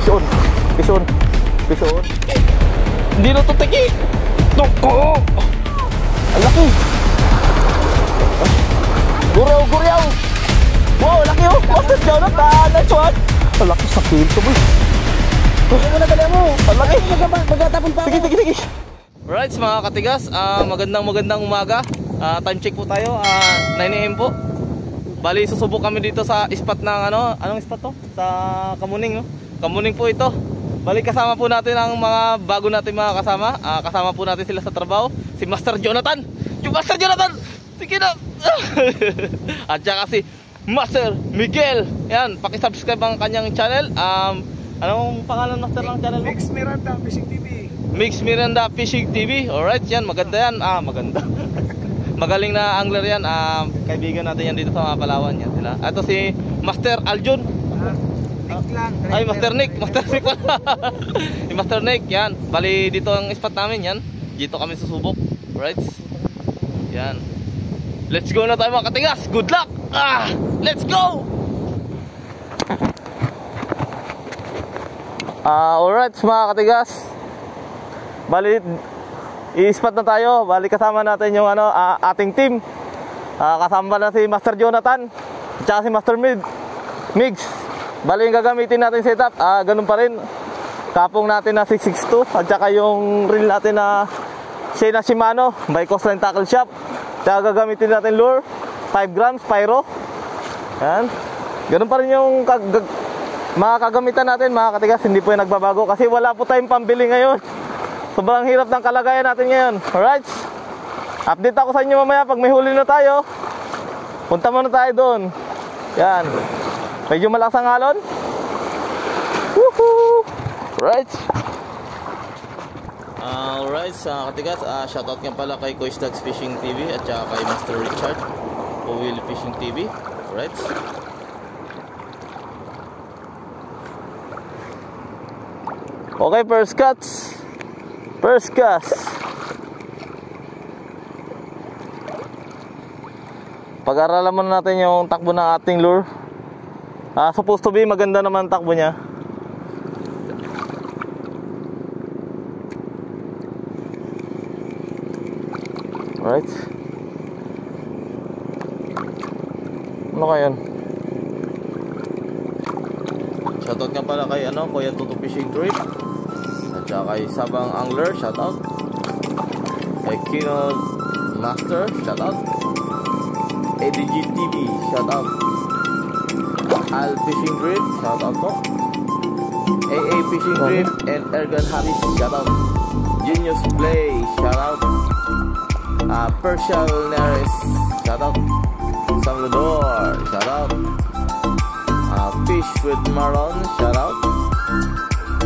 Fish on. Fish on. Fish on. Hindi na to tiki. Toko. Ang laki. Guryaw, guryaw. Wow, laki oh. Master Jonathan. Nice one. Ang laki sa. Hindi mo na dala mo. Ang laki. Mag- Magtatapon pa ako. Sige, sige, sige. Alright, mga katigas, ah, magandang magandang umaga. Ah, time check po tayo, ah, 9am po. Bali, susubok kami dito sa spot ng ano, anong spot to? Sa Kamuning, no? Kamuning po ito. Bali, kasama po natin ang mga bago natin mga kasama. Ah, kasama po natin sila sa trabaho. Si Master Jonathan. Yung Master Jonathan! Sige na! At saka si Master Miguel. Yan, pakisubscribe ang kanyang channel. Um, anong pangalan Master ng channel mo? Mix Miranda, Fishing TV. Mix Miranda Fishing TV. Alright, yan. Maganda yan. Ah, maganda. Magaling na angler yan. Ah, kaibigan natin yan dito sa mga Palawan. Yan sila. Ito si Master Aljun. Ah, Nick lang. Ay, Master Nick. Master Nick pala. si Master Nick. Yan. Bali, dito ang spot namin. Yan. Dito kami susubok. Alright. Yan. Let's go na tayo mga katingas. Good luck. Ah, let's go. Ah, alright mga katigas. Bali, i-spot na tayo. Bali kasama natin yung ano, ah, ating team. Ah, kasama na si Master Jonathan, at saka si Master Mid, Migs. Bali yung gagamitin natin setup, ah, ganun pa rin. Kapong natin na 662 at saka yung reel natin na Shayna Shimano by Coastline Tackle Shop. Tsaka gagamitin natin lure, 5 grams, pyro. Yan. Ganun pa rin yung kag mga kagamitan natin mga katigas, hindi po yung nagbabago kasi wala po tayong pambili ngayon. Sobrang hirap ng kalagayan natin ngayon. Alright? Update ako sa inyo mamaya pag may huli na tayo. Punta muna tayo doon. Yan. Medyo malakas ang alon. Woohoo! Right. Alright, sa katigas, uh, shoutout nga pala kay Coach Dogs Fishing TV at saka kay Master Richard Powell Fishing TV. Alright. Okay, first cuts. First cast. Pag-aralan muna natin yung takbo ng ating lure. Ah, supposed to be maganda naman takbo niya. Right. Ano kaya yun? Shoutout nga pala kay ano, Kuya Tuto Fishing Trip. At saka kay Sabang Angler, shoutout. Kay Kino Master, shoutout. ADG TV, shoutout. Al Fishing Trip, shoutout po. AA Fishing Trip and Ergan Harris, shoutout. Genius Play, shoutout. Uh, Persial Neres, shoutout. Salvador, shoutout. Uh, Fish with Maron, shoutout.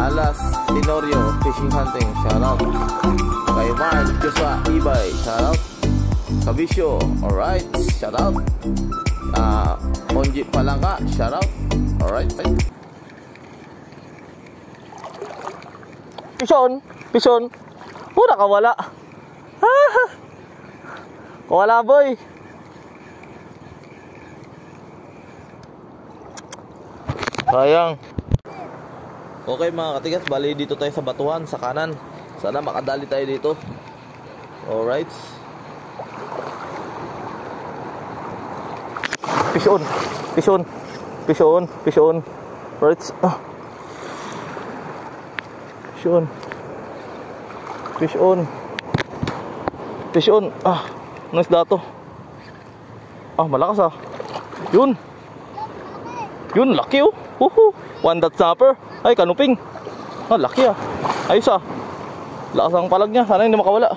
Alas Tenorio Fishing Hunting, shoutout. Kay Mark Joshua Ibay, shoutout. Kabisyo, alright, shoutout. Uh, Onji Palangka, shoutout. Alright, right. Pison, pison. Oh, nakawala. Ah, wala boy. Sayang. Okay mga katigas, bali dito tayo sa batuhan, sa kanan. Sana makadali tayo dito. Alright. Fish on. Fish on. Fish on. Fish on. Right. Ah. Fish on. Fish on. Fish on. Ah. Nice dato. Ah, malakas ah. Yun. Yun, laki oh. Woohoo. One dot snapper. Ay, kanuping. Ah, laki ah. Ayos ah. Lakas ang palag niya. Sana hindi makawala.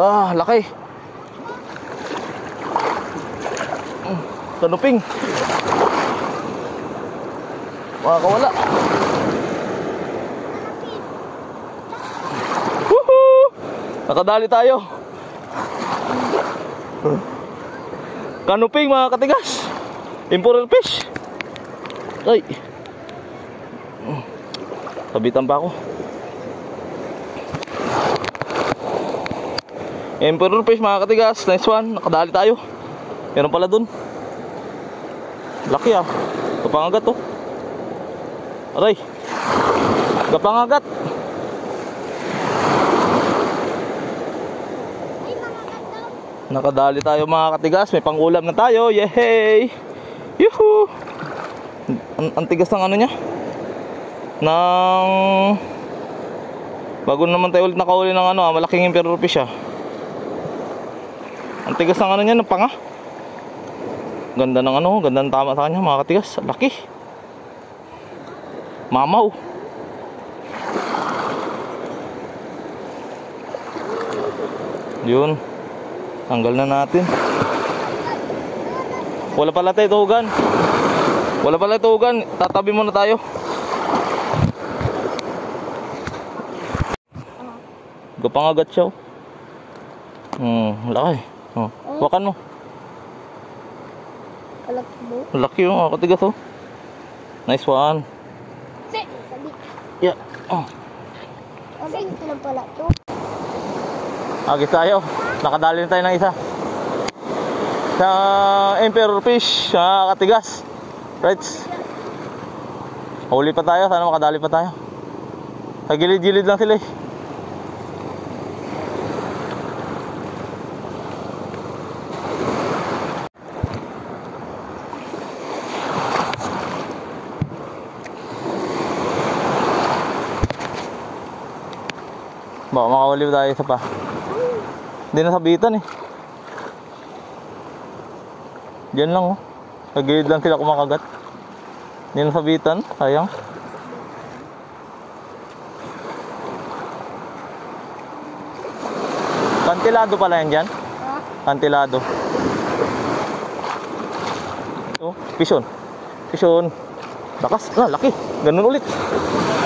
Ah, laki. Kanuping. Makakawala. Woohoo! Nakadali tayo. Kanuping mga katigas. Importer fish. Ay. Sabitan pa ako. Emperor fish mga katigas. Nice one. Nakadali tayo. Meron pala dun. Laki ah. Ito pangagat oh. Aray. Gapangagat. Nakadali tayo mga katigas. May pangulam na tayo. Yehey! Yuhu! Ang, ang tigas ng ano niya? Ng... Bago naman tayo ulit nakahuli ng ano, ah, malaking emperor fish ah. Ang tigas ng ano niya, ng panga. Ganda ng ano, ganda ng tama sa kanya mga katigas. Laki. Mamaw. Yun. Tanggal na natin. Wala pala tayo tuhugan. Wala pala tuhugan. Tatabi muna tayo. Gapangagat siya. oh. Hmm, laki. Oh, wakan mo. Alam mo? Laki yung oh, katigas oh. Nice one. Si! Yeah. Oh. Kasi ito lang pala to. Agis tayo. Nakadali na tayo ng isa. Sa Emperor Fish, sa Katigas. Right. Huli pa tayo, sana makadali pa tayo. Sa gilid-gilid lang sila eh. Makahuli tayo isa pa. Hindi na sabitan eh. Diyan lang oh. Sa gilid lang sila kumakagat. Hindi na sabitan. Sayang. Kantilado pala yan dyan. Ha? Kantilado. Oh, pison. Pison. Lakas. Ah, laki. Ganun ulit.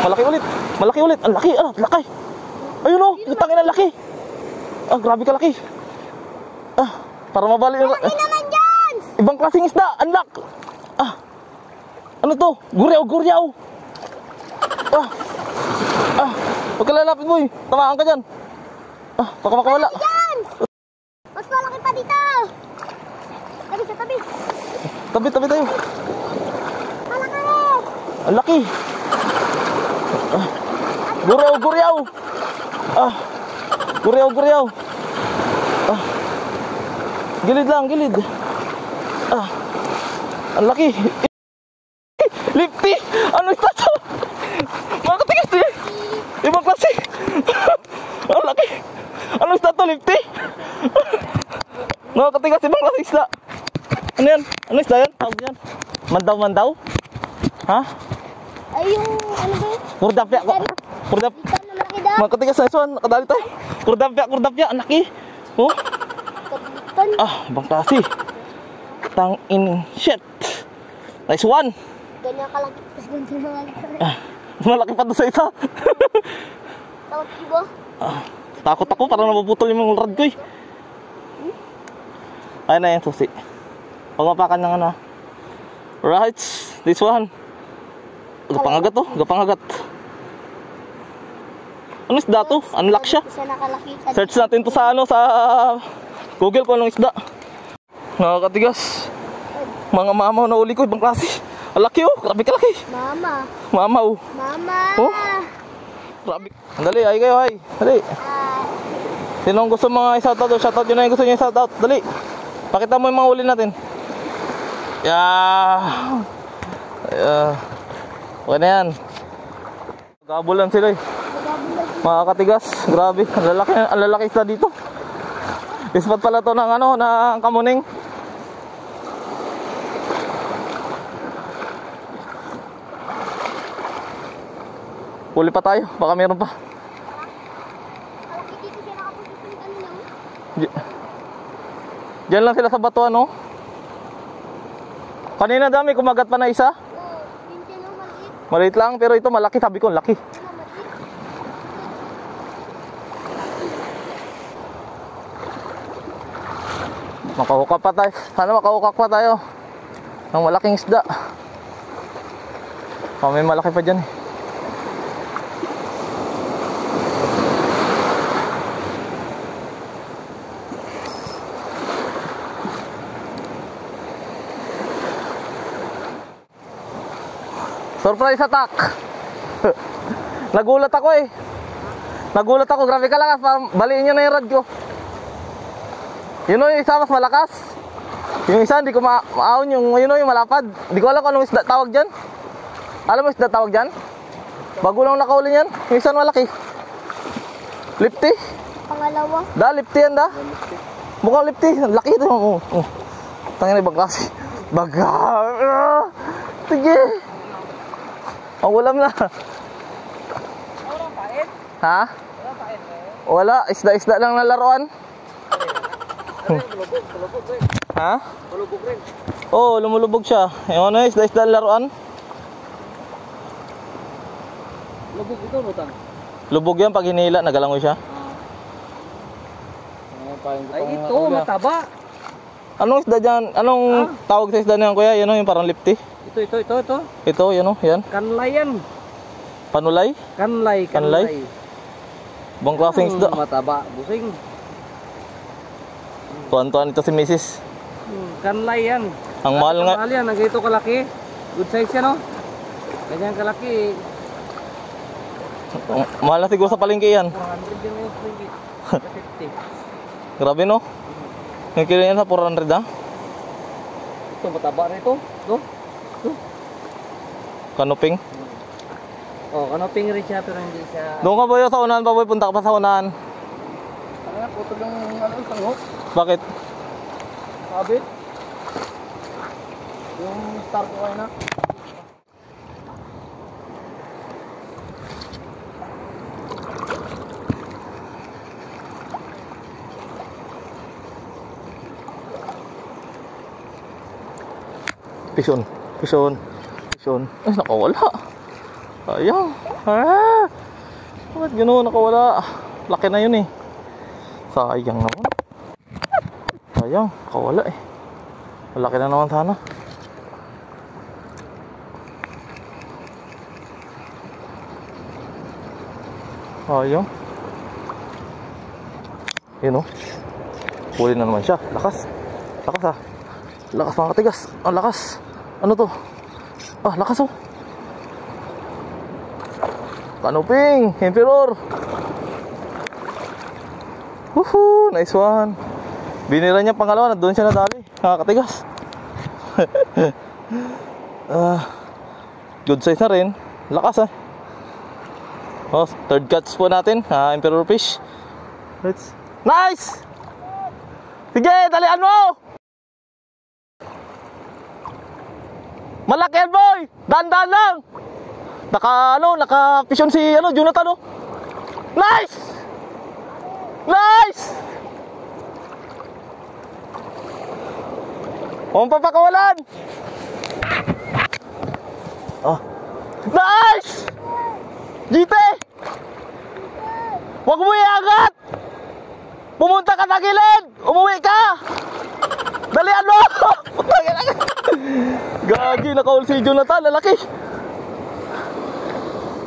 Malaki ulit. Malaki ulit. Ang laki. Ah, laki. Ayun oh. Putang ina laki. Ah, grabe ka laki. Ah, para mabali. Laki naman dyan! Ibang klaseng isda, unlock. Ah. Ano to? Guryaw, guryaw. Ah. Ah. Huwag ka lalapit mo eh. Tamaan ka dyan. Ah, baka makawala. Yan! Mas malaki pa dito! Tabi sa tabi! Tabi, tabi tayo. Malaki! Ang laki. Ah. Guryaw, guryaw. Ah. Guryaw, guryaw. Ah. Gilid lang, gilid. Ah. Ang laki. Lifty! Ano ito to? Mga katigas eh. Ibang klase. Ang laki. Ano isda to, Lifty? Mga katigas, ibang klase isda. Ano yan? Ano isda yan? Tawag yan? Mandaw, mandaw? Ha? Ay, yung ano ba yun? Kurdapya. Kurdap. Ito na malaki daw. Mga katigas na isuan. Nakadali tayo. Kurdapya, kurdapya. Ang laki. Oh. Ah, ibang klase. Tang in shit. Nice one. Ganyan kalaki. Ganito na malaki rin. Ah, malaki pa doon sa isa. Tawag iba. Ah, takot ako parang napuputol yung mga rod ko eh. Ayun na yung susi. Huwag mapakan ng ano. Right, this one. Gapangagat to, gapangagat. Ano isda to? Unlock siya. Search natin to sa ano, sa Google kung anong isda. Nakakatigas. Mga mamaw na uli ko, ibang klase. Ang laki oh, grabe ka laki. Mama. Mamaw. Mama. Oh. Grabe. Dali, ay kayo, ay. Dali. Sinong gusto mga i-shoutout? Shoutout yun na yung gusto nyo i-shoutout. Dali. Pakita mo yung mga uli natin. Yeah. Yeah. Okay na yan. Gabulan sila eh. Mga katigas. Grabe. Ang lalaki, ang lalaki isda dito. Ispat pala to ng ano, ng kamuning. Huli pa tayo. Baka meron pa. Ano Diyan lang sila sa batuan, no? Kanina dami, kumagat pa na isa. Maliit lang, pero ito malaki. Sabi ko, laki. Makahukap pa tayo. Sana makahukap pa tayo. Ng malaking isda. Oh, may malaki pa dyan eh. Surprise attack. Nagulat ako eh. Nagulat ako. Grabe ka. Parang baliin nyo na yung rad ko. Yun o yung isa mas malakas. Yung isa hindi ko ma maahon yung yun o yung malapad. Hindi ko alam kung anong isda tawag dyan. Alam mo isda tawag dyan? Bago lang nakauli yan. Yung isa malaki. Lipty. Pangalawa. Da, lipty yan da. Mukhang lipty. Ang Laki ito. Oh, oh. Tangin na ibang klase. Baga. Ah, Sige. Ang ulam na. Ha? Wala. Isda-isda lang na laruan. Ha? Malubog rin. Oo, oh, lumulubog siya. Yung ano, isda-isda na laruan. Lubog ito, Rutang. Lubog yan pag hinila, nagalangoy siya. Ay, ito, mataba. Anong isda dyan? Anong tawag sa isda niyan kuya? Yan o, yung parang lipty. Ito, ito, ito, ito. Ito, yan o, yan. Kanlay yan. Panulay. Kanlay, Kanlay? kanlay. Bang klaseng isda. Hmm, mataba, busing. Tuwan-tuwan ito si Mrs. Hmm, Kanlay yan. Ang mahal nga. Mahal yan, nagito kalaki. Good size yan, no? Ganyan kalaki. ang mahal na siguro sa palengke yan. 400 yan yung ringgit. 50. Grabe no? Yung kilo yan sa 400 ha? Ito, mataba na ito. Ito. Kanuping. Oh, kanoping rin siya, pero hindi siya... Doon ka boy sa unahan pa boy, punta ka pa sa unahan. Ano nga, putol yung ano, isang hook. Bakit? Sabit. Yung star ko kayo na. Pison. Pison. Pison. Ay, nakawala. Ayang. Ah! Bakit gano'n nakawala? Laki na yun eh. Sayang naman. Sayang. Nakawala eh. Malaki na naman sana. Sayang. Yun oh. Huli na naman siya. Lakas. Lakas ah. Lakas mga katigas. Ang lakas. Ano to? Ah, lakas oh. Kanuping. Emperor. Woohoo! Nice one. Binira niya pangalawa na doon siya nadali. Nakakatigas. ah, good size na rin. Lakas ah. Oh, third catch po natin. Ah, Emperor fish. Let's... Nice! Sige, dalian mo! Malaki boy! Dandan lang! Naka, ano, naka pisyon si, ano, Jonathan, oh. Nice! Nice! Huwag papakawalan! Oh. Nice! GT! Huwag mo iangat! Pumunta ka sa gilid! Umuwi ka! Na ka! Gagi, nakaul si Jonathan, lalaki.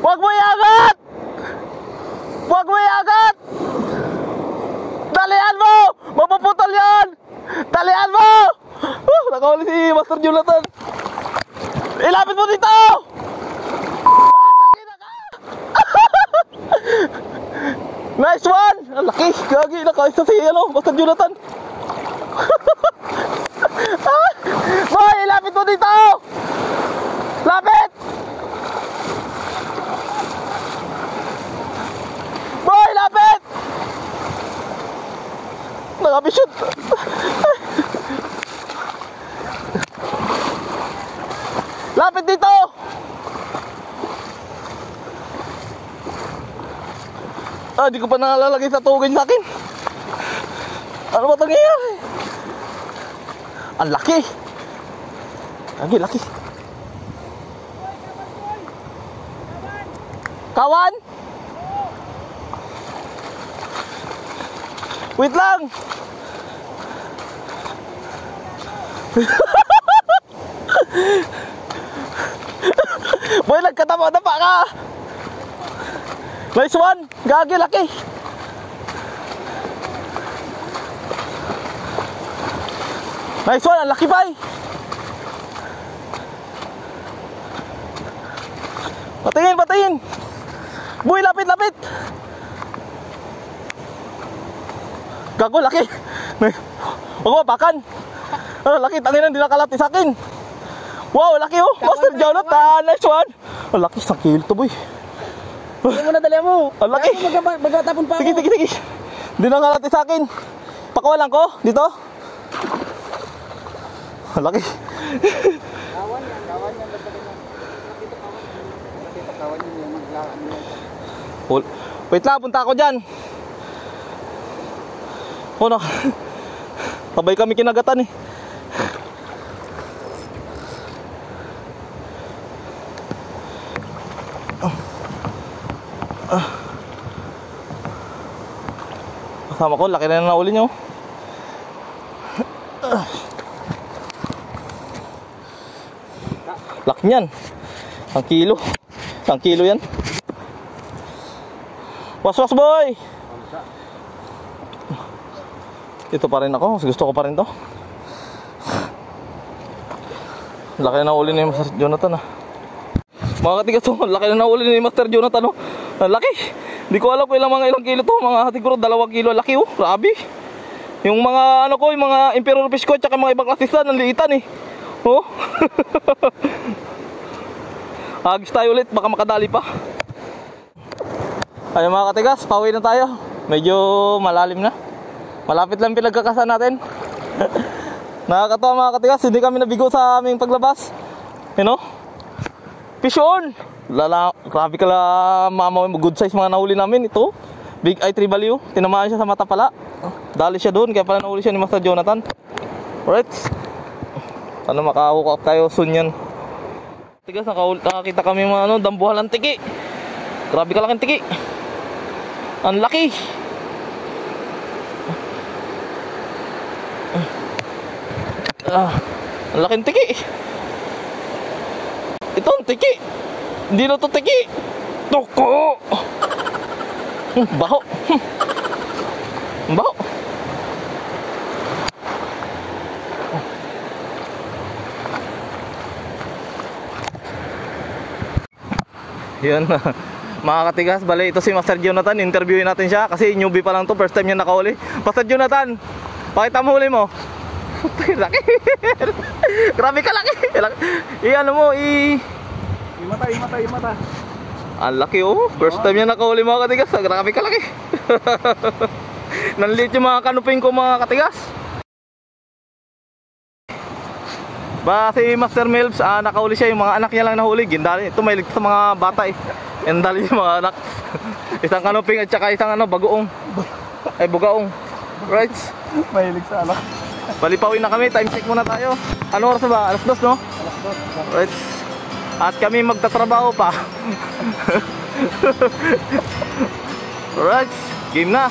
Huwag mo iangat! Huwag mo iangat! Dalian mo! Mapuputol yan! Dalian mo! Uh, nakaul si Master Jonathan. Ilapit mo dito! Nice one! Ang laki! Gagi, nakaisa si ano, Master Jonathan. Ah! Boy, lapit mo dito! Ah, di ko pa nalalagay sa tugin sa akin. Ano ba nangyayari? Ang laki! Lagi, laki. Kawan? Wait lang! Boy, nagkatapa-tapa ka! Nice one! Gagi, laki! Nice one! Ang laki pa eh! Patingin, patingin. Boy, lapit, lapit. Gago, laki. Huwag mapakan. Oh, laki, tangin hindi nakalati sa akin. Wow, laki oh. Master Jonathan, nice one. Oh, laki, isang kilo to, boy. Dali mo na, dali mo. Ang laki. Magtatapon pa ako. Sige, sige, sige. Hindi na sa akin. Pakawalan ko, dito. Ang laki. Kawan yan, kawan yan. Nakita kawan yan. Nakita kawan yan maglaan yan. Wait lang, punta ako dyan. Oh, no. Sabay kami kinagatan eh. Kasama ko, laki na na nauli niyo. Ah. Laki niyan. Ang kilo. Isang kilo yan. Was-was boy! Ito pa rin ako. Gusto ko pa rin to. Laki na uli ni Master Jonathan ah. Mga katigas to, laki na uli ni Master Jonathan oh. Ang laki. Hindi ko alam kung ilang mga ilang kilo to. Mga siguro dalawang kilo. Laki oh. Grabe. Yung mga ano ko, yung mga Emperor fish ko, tsaka mga ibang klasista, nanliitan eh. Oh. Agis tayo ulit, baka makadali pa. Ayun mga katigas, pauwi na tayo. Medyo malalim na. Malapit lang pinagkakasan natin. Nakakatawa mga katigas, hindi kami nabigo sa aming paglabas. You know? Fish on! Lala, grabe kala mama, good size mga nahuli namin. Ito, Big Eye Tribal Tinamaan siya sa mata pala. Dali siya doon, kaya pala nahuli siya ni Master Jonathan. Alright. Sana makahook up tayo soon yan. Tigas, nakakita kami mga ano, dambuhalang tiki. Grabe kalaking tiki. Ang laki. Ah, ang laking tiki. Ito ang tiki. Hindi na to tiki. Toko. Hmm, baho. Hmm. Baho. Yun. Mga katigas, bali ito si Master Jonathan. Interviewin natin siya kasi newbie pa lang to. First time niya nakauli. Master Jonathan, pakita mo huli mo. Laki. Grabe ka laki. Laki. I mo, i... Imata, imata, imata. Ang laki oh. First time niya nakauli mga katigas. Grabe ka laki. Nanliit yung mga kanuping ko mga katigas. Ba si Master Melbs, ah, nakauli siya yung mga anak niya lang nahuli. Gindali. Ito may sa mga bata eh. Yan dali yung mga anak. isang kanuping at saka isang ano, bagoong. Ay, bugaong. Right. Mahilig sa alak. Balipawin na kami, time check muna tayo. Ano oras ba? Alas dos, no? Right. At kami magtatrabaho pa. Alright, game na.